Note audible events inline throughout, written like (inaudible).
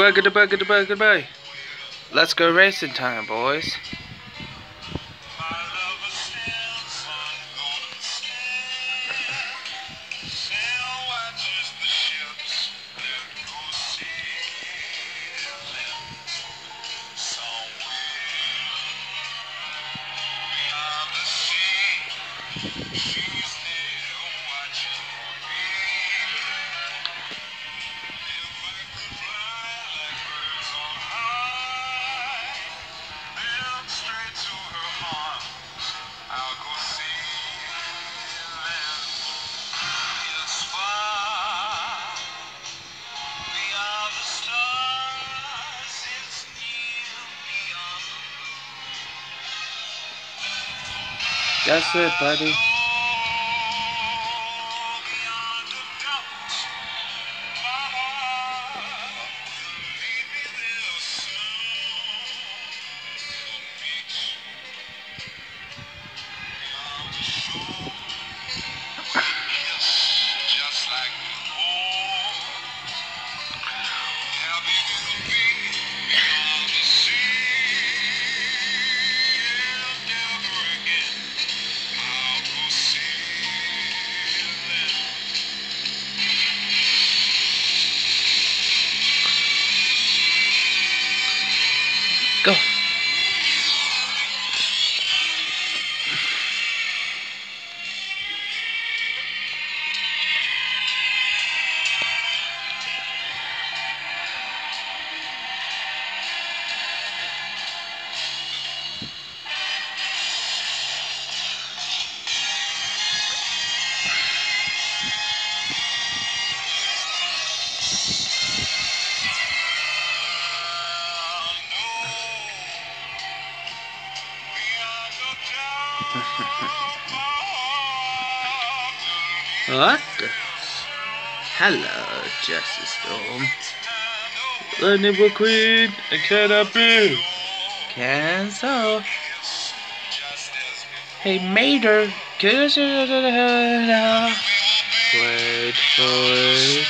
Goodbye, goodbye, goodbye, goodbye. Let's go racing time, boys. That's it, buddy. What? the- Hello, Jackson Storm. Lightning Queen, I cannot be. Cancel. Hey, Mater. Wait for it.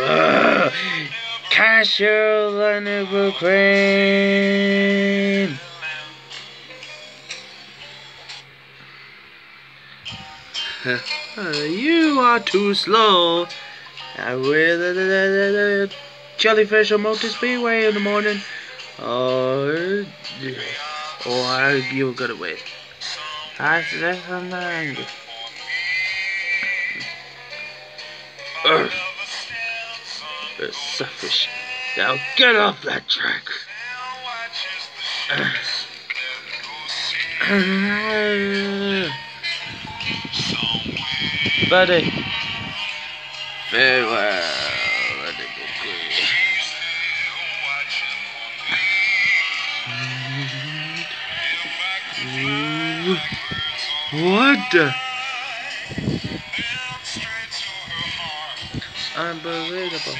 Ugh. Kachow Lightning McQueen. (laughs) you are too slow. I will uh, jellyfish on Motor Speedway in the morning. Or, or you gotta wait. I said something. Ugh. Selfish. Now get off that track. (sighs) (sighs) (laughs) Buddy. Farewell. Let it be good. What the? Unbelievable.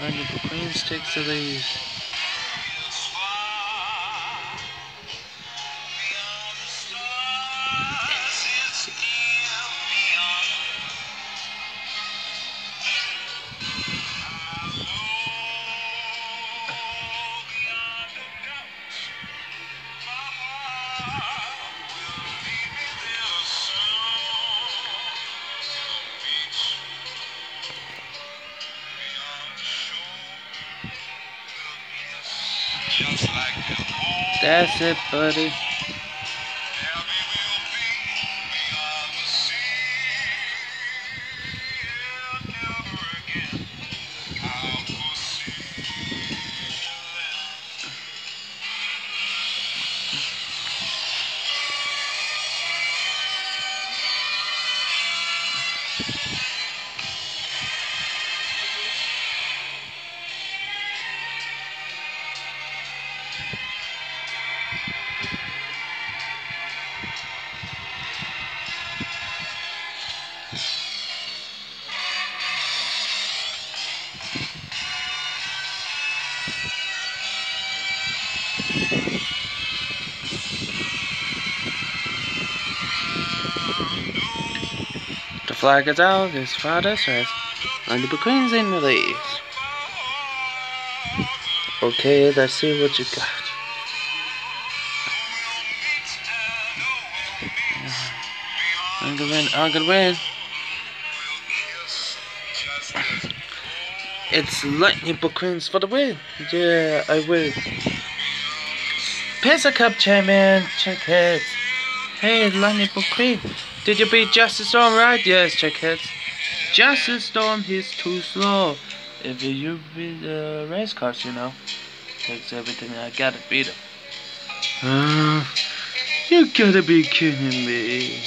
Wonderful Queen sticks to these. That's it, buddy. The flag is out, it's Friday, says, and the Queen's in the leaves. Okay, let's see what you got. I'm gonna win, I'm gonna win. It's Lightning Queens for the win. Yeah, I win. Piston Cup champion, check it. Hey, Lightning Queen. Did you beat Jackson Storm right? Yes, check it. Jackson Storm, he's too slow. If you beat the race cars, you know. Takes everything, I gotta beat him. Uh, you gotta be kidding me.